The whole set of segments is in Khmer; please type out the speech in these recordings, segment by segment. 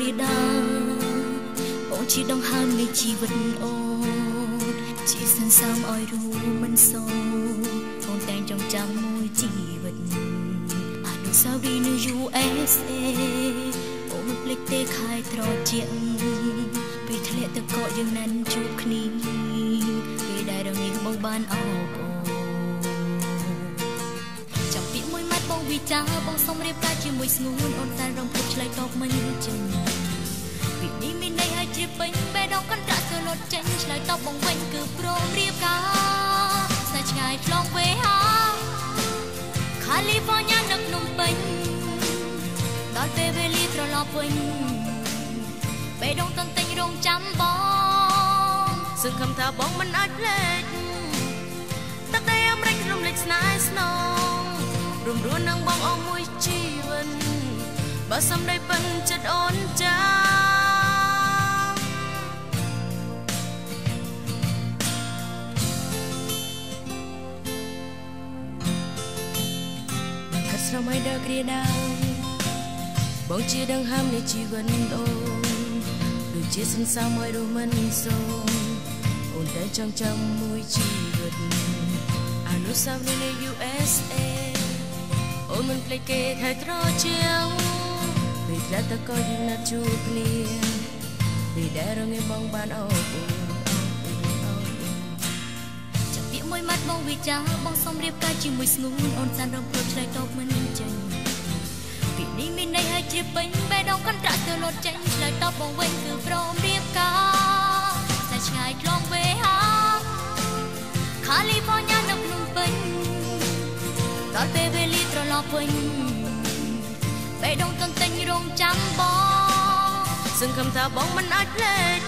ដល់គ្រាដាអូនជាដងហើមនៃជីវិតអូនជាសន្សំឲ្យរួមមិនសូនអូនតែងចងចាំមួយជីវិតអនុស្សាវរីយ៍នៅ USA អូនមិនភ្លេចទេខែត្រជាក់ពេលធ្លាក់ទឹកកកយើងណាន់ជួបគ្នាពេលដែលរងាបងបានអោបអូចាំ ងវិចារបងសុំរៀបការជាមួយស្ងួនអូនតែរំភើបឆ្លើយតបមិនចេញពីនេះមានន័យឲ្យជ្រាបពេញបេះដូងកន្ត្រាក់ទៅលត់ចេញឆ្លើយតបបងវិញគឺព្រមរៀបការស្នេហ៍ឆ្ងាយឆ្លងវេហា California នៅភ្នំពេញដល់ពេលវេលាត្រឡប់វិញបេះដូងតន្ទិញរងចាំបងសង្ឃឹមថាបងមិនអាចភ្លេចទឹកដីអាមេរិករំលេចស្នេហ៍ស្នង រំរួននឹងបងអស់មួយជីវិតបើសំដីពិនចិត្តអូនចាំខិតស្រមៃដល់គ្រាដើមបងជាដង្ហើមនៃជីវិតអូនដូចជាសន្សំឲ្យរស់មិនសូនអូនតែចង់ចាំមួយជីវិតអនុស្សាវរីយ៍នៃ USA អូនមិនភ្លេចគេខែត្រជាវពេលធ្លាក់តកយើងណាត់ជួបគ្នាពេលដែលរងាបងបានអូនចាំពាក្យមួយម៉ាត់បងវិចារបងសុំរៀបការជាមួយស្ងួនអូនសានរំភើបឆ្លើយតបមិនចេញពីនេះមានន័យឲ្យជ្រាបពេញបេះដូងកន្ត្រាក់ទៅលត់ចេញឆ្លើយតបបងវិញគឺព្រមរៀបការតែឆ្ងាយឆ្លងវេហា California នៅភ្នំពេញដល់ពេល វេលាត្រឡប់វិញបេះដូងតន្ទិញរងចាំបងសង្ឃឹមថាបងមិនអាចភ្លេច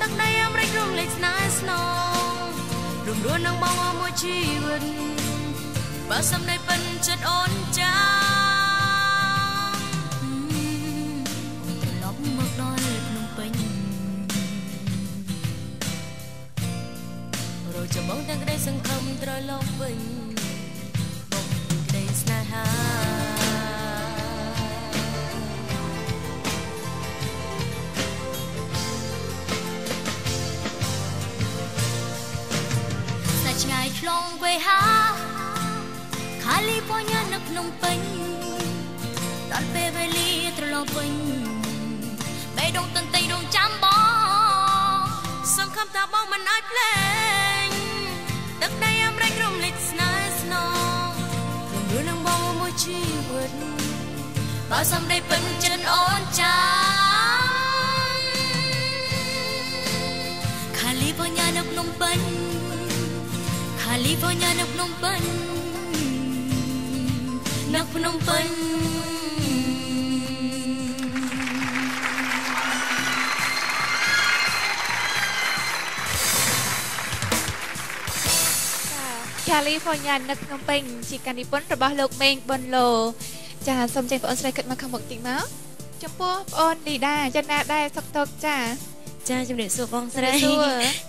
ទឹកដីអាមេរិករំលេចស្នេហ៍ស្នងរំរួននឹងបងអស់មួយជីវិតបើសំដីពិនចិត្តអូនចាំ ឆ្លងវេហា California នៅភ្នំពេញដល់ពេលវេលាត្រឡប់វិញបេះដូងតន្ទៃរងចាំបងសង្ឃឹមថាបងមិនអាចភ្លេចទឹកដីអាមេរិករំលេចស្នេហ៍ស្នងរំលឹកនឹងបងមួយជីវិតបើសំដីពិនចិត្តអូនចាំ California នៅភ្នំពេញ California នៅភ្នំពេញនៅភ្នំពេញកាលីហ្វ័រញ៉ានៅភ្នំពេញជាការនិពន្ធរបស់លោកមេងប៊ុនឡូចាសូមចេញបងអូនស្រីគិតមកខាងមុខតិចមកចំពោះបងអូនលីដាចំណាដែរសុកតុកចា ចាជំរាបសួរបងស្រី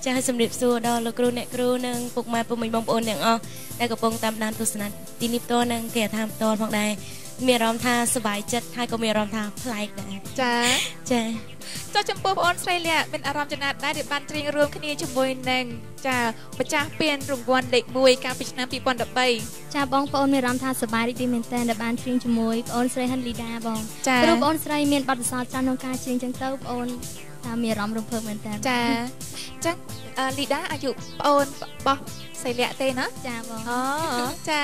ចាជំរាបសួរដល់លោកគ្រូអ្នកគ្រូនិងពុកម៉ែពុកមីងបងប្អូនទាំងអស់ដែលកំពុងតាមដានទស្សនាទីនេះផ្ទាល់និងគេថាផ្ទាល់ផងដែរមានអារម្មណ៍ថាសុបាយចិត្តហើយក៏មានអារម្មណ៍ថាប្លែកដែរចាចា ចុះចំពោះបងអូនស្រីលះមានអារម្មណ៍ចំណាត់ដែរដែលបានច្រៀងរួមគ្នាជាមួយនឹងចាម្ចាស់ពានរង្វាន់លេខ1កាលពីឆ្នាំ2013ចាបងប្អូនមានអារម្មណ៍ថាសប្បាយរីករាយមែនទែនដែលបានច្រៀងជាមួយបងអូនស្រីហិនលីដាបងព្រោះបងអូនស្រីមានបទពិសោធន៍ច្រើនក្នុងការច្រៀងចឹងទៅបងអូនថាមានអារម្មណ៍រំភើបមែនតើចាអញ្ចឹងលីដាអាយុប្អូនបោះសៃលៈទេណាចាបងអូចា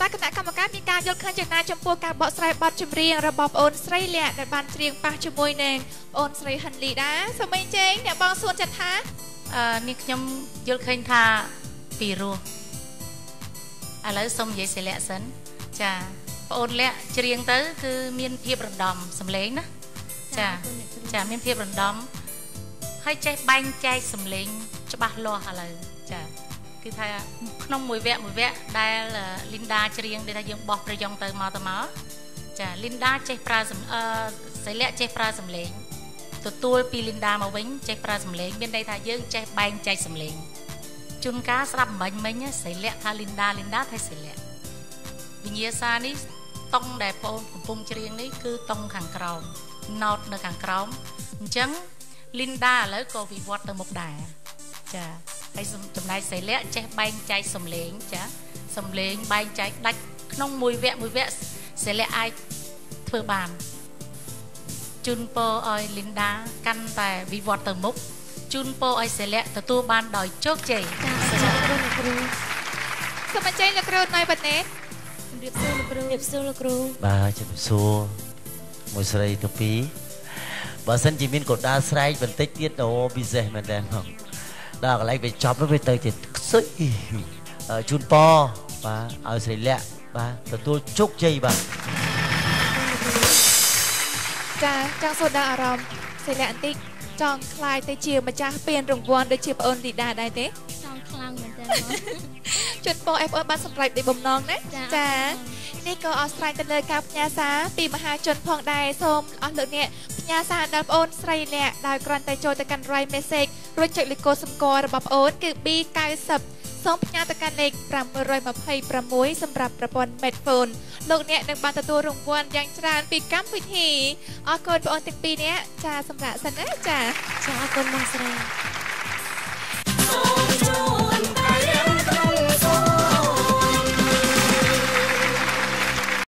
តើគណៈកម្មការមានការយល់ឃើញយ៉ាងណាចំពោះការបកស្រាយបទចម្រៀងរបស់ប្អូនស្រីលៈដែលបានច្រៀងប៉ះជាមួយនឹងប្អូនស្រីហិនលីដាសូមអញ្ជើញអ្នកបងសួនចាត់ថាអឺនេះខ្ញុំយល់ឃើញថាពីរោះឥឡូវសូមនិយាយសិលៈសិនចាប្អូនលៈច្រៀងទៅ គឺមានភាពរំដំសំឡេងណាចាចាមានភាពរំដំហើយចេះបែងចែកសំឡេងច្បាស់លាស់ឥឡូវចា គឺថាក្នុងមួយវគ្គមួយវគ្គដែលលីនដាច្រៀងដែលថាយើងបោះប្រយ៉ងទៅមកទៅមកចាលីនដាចេះប្រើសំអឺសិលៈចេះប្រើសំឡេងទទួលពីលីនដាមកវិញចេះប្រើសំឡេងមានន័យថាយើងចេះបែងចែកសំឡេងជួនកាលស្ដាប់បំបញ្ញមិញសិលៈថាលីនដាលីនដាថាសិលៈវិញ្ញាសានេះតុងដែលបងកំពុងច្រៀងនេះគឺតុងខាងក្រោម note នៅខាងក្រោមអញ្ចឹង Linda ឥឡូវក៏វិវត្តទៅមុខដែរចា ហើយចំណែកសិលៈចេះបែងចែកសំឡេងចាសំឡេងបែងចែកដាច់ក្នុងមួយវគ្គមួយវគ្គសិលៈអាចធ្វើបានជូនពរឲ្យ Linda កាន់តែវិវត្តទៅមុខជូនពរឲ្យសិលៈទទួលបានដោយជោគជ័យចាសូមអរគុណលោកគ្រូសូមអញ្ជើញលោកគ្រូណៃបាណេតជំរាបសួរលោកគ្រូជំរាបសួរលោកគ្រូបាទជំរាបសួរមួយស្រីទៅពីរបើសិនជាមានកូនដាលស្រែកបន្តិចទៀតអូពិសេសមែនតើបង ដល់កន្លែងវាចប់ទៅវាទៅទៀតខ្សុយអឺជូនពរបាទឲ្យស្រីលក្ខបាទទទួលជោគជ័យបាទចាចង់សួរដល់អារម្មណ៍សិលាបន្តិចចង់ខ្លាយទៅជាម្ចាស់ពានរង្វាន់ដូចជាប្អូនលីដាដែរទេចង់ខ្លាំងមែនតើបងជូនពរឲ្យប្អូនបានសម្រេចដោយបំណងណាចាចានេះក៏អរស្រ័យទៅលើការផ្ញើសារពីមហាជនផងដែរសូមអស់លោកអ្នកផ្ញើសារដល់ប្អូនស្រីលក្ខដោយគ្រាន់តែចូលទៅកាន់ Right Message រួចចុចលេខកូដសម្គាល់របស់ប្អូនគឺ B90 សូមផ្ញើទៅកាន់លេខ526សម្រាប់ប្រព័ន្ធ Medphone លោកអ្នកនឹងបានទទួលរង្វាន់យ៉ាងច្រើនពីកម្មវិធីអរគុណបងអូនទាំងពីរនាក់ចាសម្រាប់សិនណាចាចាអរគុណបងស្រីច